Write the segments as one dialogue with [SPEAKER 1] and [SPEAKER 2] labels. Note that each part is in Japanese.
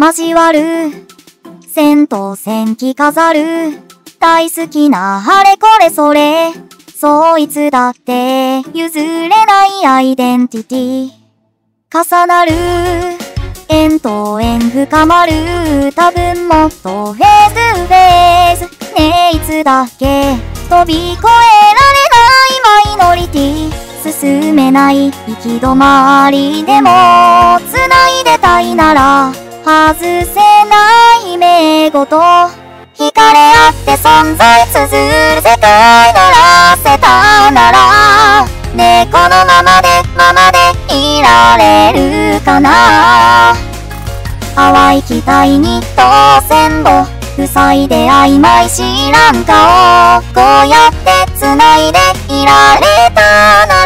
[SPEAKER 1] 交わる。戦闘戦機飾る。大好きなあれこれそれ。そいつだって譲れないアイデンティティ。重なる。円と円深まる。多分もっとフェーズフェーズ。ねえいつだっけ飛び越えられないマイノリティ。進めない行き止まりでも繋いでたいなら外せない目ごと惹かれ合って存在綴る世界ならせたならねこのままでままでいられるかな淡い期待に当選簿塞いで曖昧知らん顔こうやって繋いでいられたな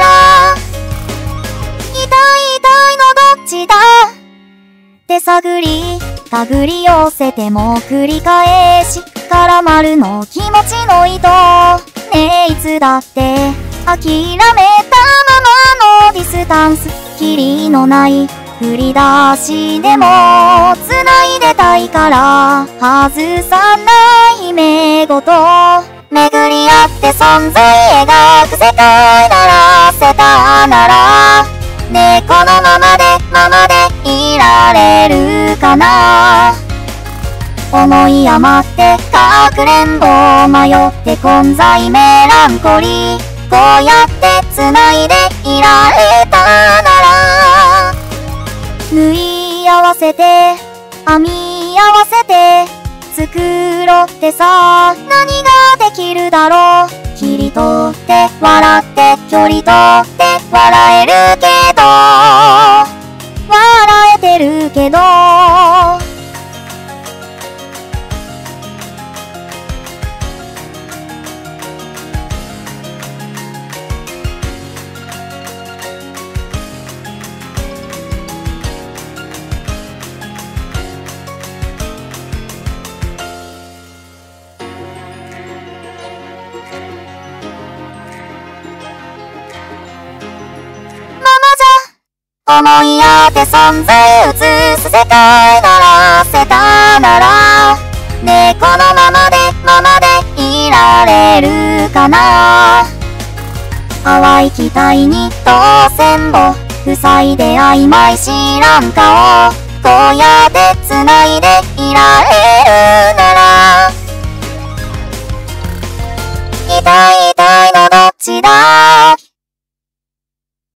[SPEAKER 1] 探り手繰り寄せても繰り返し絡まるの気持ちの糸ねえいつだって諦めたままのディスタンス。キリのない振り出しでも繋いでたいから外さない目ごと巡り合って存在描く世界ならせたなら。ねこのままでられるかな？思い余ってかくれんぼ迷って混在メランコリー。こうやって繋いでいられたなら。縫い合わせて編み合わせて作ろうってさ何ができるだろう。切り取って笑って距離取って笑えるけど。笑えてるけど思い合って存在映す世界ならせたならねえこのままでままでいられるかな？淡い期待に当選簿塞いで曖昧知らん顔こうやって繋いでいられるなら。